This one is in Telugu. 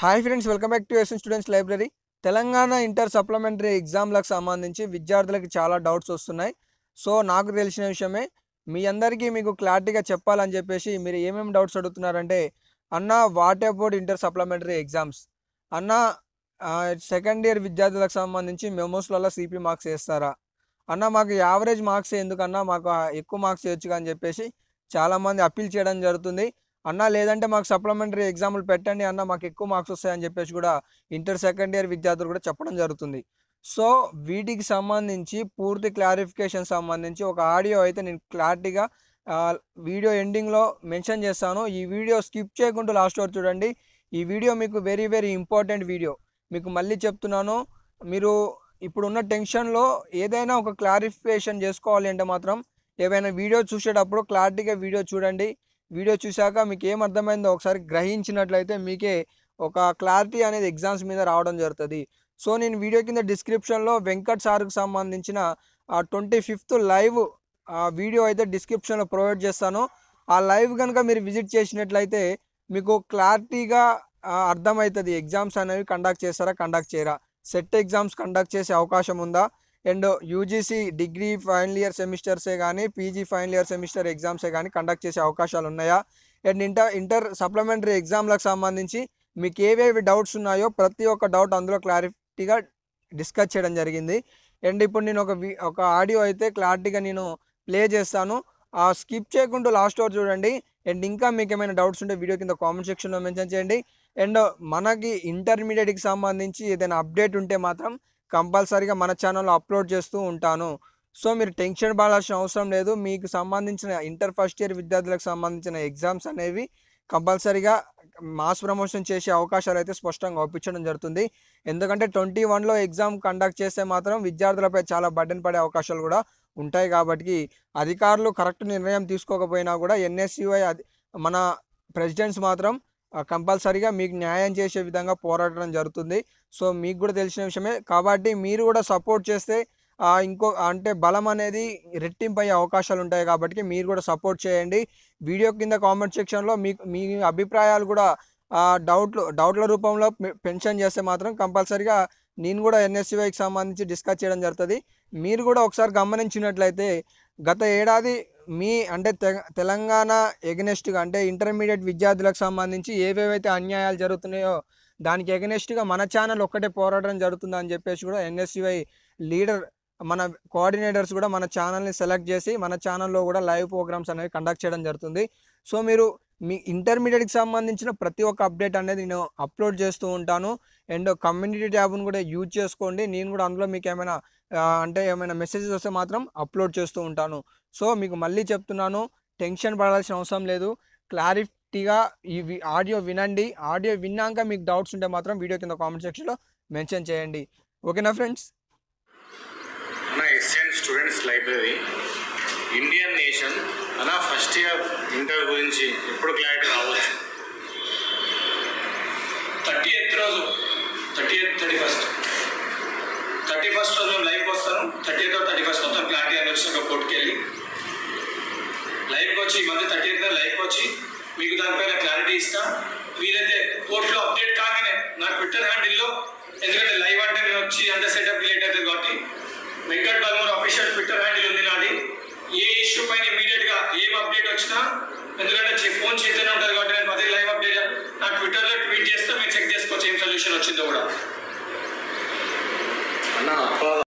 Hi friends welcome back to SN students library. Telangana inter supplementary ఎగ్జామ్లకు సంబంధించి విద్యార్థులకు చాలా డౌట్స్ వస్తున్నాయి. సో నాకు తెలిసిన విషయమే మీ అందరికీ మీకు క్లారిటీగా చెప్పాలని చెప్పేసి మీరు ఏమేమి డౌట్స్ అడుగుతున్నారంటే అన్న what about inter supplementary exams అన్న సెకండ్ ఇయర్ విద్యార్థులకు సంబంధించి మెమోస్లలో సిపి మార్క్స్ వేస్తారా? అన్న మాకు యావరేజ్ మార్క్స్ ఎందుకన్నా మాకు ఎక్కువ మార్క్స్ వేయొచ్చు అని చెప్పేసి చాలామంది అప్పీల్ చేయడం జరుగుతుంది. అన్న లేదంటే మాకు సప్లిమెంటరీ ఎగ్జామ్లు పెట్టండి అన్న మాకు ఎక్కువ మార్క్స్ వస్తాయని చెప్పేసి కూడా ఇంటర్ సెకండ్ ఇయర్ విద్యార్థులు కూడా చెప్పడం జరుగుతుంది. సో వీటికి సంబంధించి పూర్తి క్లారిఫికేషన్ సంబంధించి ఒక ఆడియో అయితే నేను క్లారిటీగా వీడియో ఎండింగ్లో మెన్షన్ చేస్తాను. ఈ వీడియో స్కిప్ చేయకుండా లాస్ట్ వరకు చూడండి. ఈ వీడియో మీకు వెరీ వెరీ ఇంపార్టెంట్ వీడియో మీకు మళ్ళీ చెప్తున్నాను. మీరు ఇప్పుడున్న టెన్షన్లో ఏదైనా ఒక క్లారిఫికేషన్ చేసుకోవాలి అంటే మాత్రం ఏవైనా వీడియో చూసేటప్పుడు క్లారిటీగా వీడియో చూడండి. వీడియో చూశాక మీకు ఏం అర్థమైందో ఒకసారి గ్రహించినట్లయితే మీకే ఒక క్లారిటీ అనేది ఎగ్జామ్స్ మీద రావడం జరుగుతుంది. సో నేను వీడియో కింద డిస్క్రిప్షన్లో వెంకట్ సార్కు సంబంధించిన ట్వంటీ ఫిఫ్త్ లైవ్ వీడియో అయితే డిస్క్రిప్షన్లో ప్రొవైడ్ చేస్తాను. ఆ లైవ్ కనుక మీరు విజిట్ చేసినట్లయితే మీకు క్లారిటీగా అర్థమవుతుంది ఎగ్జామ్స్ అనేవి కండక్ట్ చేస్తారా కండక్ట్ చేయరా. సెట్ ఎగ్జామ్స్ కండక్ట్ చేసే అవకాశం ఉందా? And UGC degree final year సెమిస్టర్సే కానీ పీజీ ఫైనల్ ఇయర్ సెమిస్టర్ ఎగ్జామ్సే కానీ కండక్ట్ చేసే అవకాశాలు ఉన్నాయా? అండ్ ఇంటర్ ఇంటర్ సప్లిమెంటరీ ఎగ్జామ్లకు సంబంధించి మీకు ఏవేవి డౌట్స్ ఉన్నాయో ప్రతి ఒక్క డౌట్ అందులో క్లారిటీగా డిస్కస్ చేయడం జరిగింది. అండ్ ఇప్పుడు నేను ఒక ఒక ఆడియో అయితే క్లారిటీగా నేను ప్లే చేస్తాను. ఆ స్కిప్ చేయకుండా లాస్ట్ వరకు చూడండి. అండ్ ఇంకా మీకు ఏమైనా డౌట్స్ ఉంటే వీడియో కింద కామెంట్ సెక్షన్లో మెన్షన్ చేయండి. అండ్ మనకి ఇంటర్మీడియట్కి సంబంధించి ఏదైనా అప్డేట్ ఉంటే మాత్రం కంపల్సరీగా మన ఛానల్లో అప్లోడ్ చేస్తూ ఉంటాను. సో మీరు టెన్షన్ పడాల్సిన అవసరం లేదు. మీకు సంబంధించిన ఇంటర్ ఫస్ట్ ఇయర్ విద్యార్థులకు సంబంధించిన ఎగ్జామ్స్ అనేవి కంపల్సరీగా మాస్ ప్రమోషన్ చేసే అవకాశాలు అయితే స్పష్టంగా ఒప్పించడం జరుగుతుంది. ఎందుకంటే ట్వంటీ వన్లో ఎగ్జామ్ కండక్ట్ చేస్తే మాత్రం విద్యార్థులపై చాలా బర్డెన్ పడే అవకాశాలు కూడా ఉంటాయి కాబట్టి అధికారులు కరెక్ట్ నిర్ణయం తీసుకోకపోయినా కూడా ఎన్ఎస్యుఐ మన ప్రెసిడెంట్స్ మాత్రం కంపల్సరీగా మీకు న్యాయం చేసే విధంగా పోరాడడం జరుగుతుంది. సో మీకు కూడా తెలిసిన విషయమే. కాబట్టి మీరు కూడా సపోర్ట్ చేస్తే ఇంకో అంటే బలం అనేది రెట్టింపు అయ్యే అవకాశాలు ఉంటాయి కాబట్టి మీరు కూడా సపోర్ట్ చేయండి. వీడియో కింద కామెంట్ సెక్షన్లో మీకు మీ అభిప్రాయాలు కూడా డౌట్లు డౌట్ల రూపంలో పెన్షన్ చేస్తే మాత్రం కంపల్సరీగా నేను కూడా ఎన్ఎస్సీవైకి సంబంధించి డిస్కస్ చేయడం జరుగుతుంది. మీరు కూడా ఒకసారి గమనించినట్లయితే గత ఏడాది మీ అంటే తెలంగాణ ఎగనెస్ట్గా అంటే ఇంటర్మీడియట్ విద్యార్థులకు సంబంధించి ఏవేవైతే అన్యాయాలు జరుగుతున్నాయో దానికి ఎగనెస్ట్గా మన ఛానల్ ఒక్కటే పోరాటం జరుగుతుందని చెప్పేసి కూడా ఎన్ఎస్సివై లీడర్ మన కోఆర్డినేటర్స్ కూడా మన ఛానల్ని సెలెక్ట్ చేసి మన ఛానల్లో కూడా లైవ్ ప్రోగ్రామ్స్ అనేవి కండక్ట్ చేయడం జరుగుతుంది. సో మీరు మీ ఇంటర్మీడియట్కి సంబంధించిన ప్రతి ఒక్క అప్డేట్ అనేది నేను అప్లోడ్ చేస్తూ ఉంటాను. అండ్ కమ్యూనిటీ ట్యాబ్ను కూడా యూజ్ చేసుకోండి. నేను కూడా అందులో మీకు ఏమైనా అంటే ఏమైనా మెసేజెస్ వస్తే మాత్రం అప్లోడ్ చేస్తూ ఉంటాను. సో మీకు మళ్ళీ చెప్తున్నాను టెన్షన్ పడాల్సిన అవసరం లేదు. క్లారిటీగా ఈ ఆడియో వినండి. ఆడియో విన్నాక మీకు డౌట్స్ ఉంటే మాత్రం వీడియో కింద కామెంట్ సెక్షన్లో మెన్షన్ చేయండి. ఓకేనా friends? SN students library Indian nation అలా ఫస్ట్ ఇయర్ ఇంటర్ గురించి ఎప్పుడు క్లారిటీ రావచ్చు థర్టీ ఎయిత్ రోజు thirty eighth thirty first thirty first రోజు మేము లైవ్కి వస్తాను థర్టీ ఎయిత్ థర్టీ ఫస్ట్ మొత్తం క్లారిటీ అని వచ్చిన కోర్టుకి వెళ్ళి లైవ్కి వచ్చి ఈ మధ్య థర్టీ ఎయిత్ లైవ్కి వచ్చి మీకు దానిపైన క్లారిటీ ఇస్తా. వీరైతే కోర్టులో అప్డేట్ కాగానే నా ట్విట్టర్ హ్యాండిల్లో ఎందుకంటే లైవ్ అంటే నేను వచ్చి అంత సెటప్ లేట్ అవుతుంది కాబట్టి Venkat Balmoor official Twitter handle ఉంది నాది. ఏ ఇష్యూ పైన ఇమీడియట్గా ఏం అప్డేట్ వచ్చినా ఎందుకంటే ఫోన్ చేతనే ఉంటుంది కాబట్టి నేను పది లైవ్ అప్డేట్ నా ట్విట్టర్లో ట్వీట్ చేస్తే మీరు చెక్ చేసుకోవచ్చు ఏం సొల్యూషన్ వచ్చిందో కూడా. అన్న